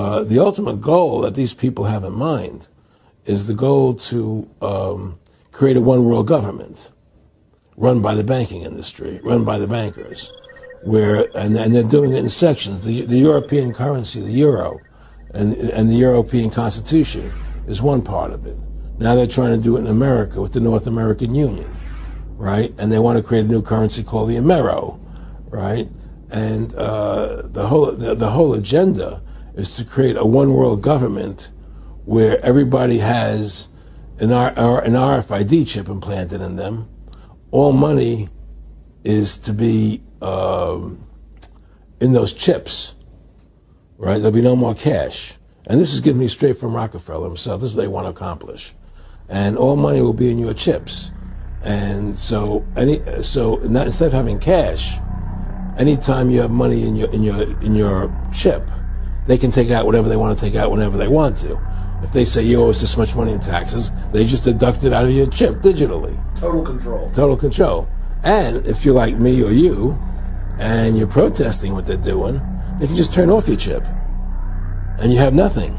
Uh, the ultimate goal that these people have in mind is the goal to um, create a one world government run by the banking industry, run by the bankers, where and, and they're doing it in sections. The, the European currency, the euro, and, and the European Constitution is one part of it. Now they're trying to do it in America with the North American Union, right? And they want to create a new currency called the Amero, right? And uh, the whole the, the whole agenda is to create a one world government where everybody has an, R, an RFID chip implanted in them. All money is to be um, in those chips, right? There'll be no more cash. And this is given me straight from Rockefeller himself. This is what they want to accomplish. And all money will be in your chips. And so, any, so not, instead of having cash, anytime you have money in your, in your, in your chip, they can take out whatever they want to take out whenever they want to. If they say you owe us this much money in taxes, they just deduct it out of your chip digitally. Total control. Total control. And if you're like me or you, and you're protesting what they're doing, they can just turn off your chip, and you have nothing.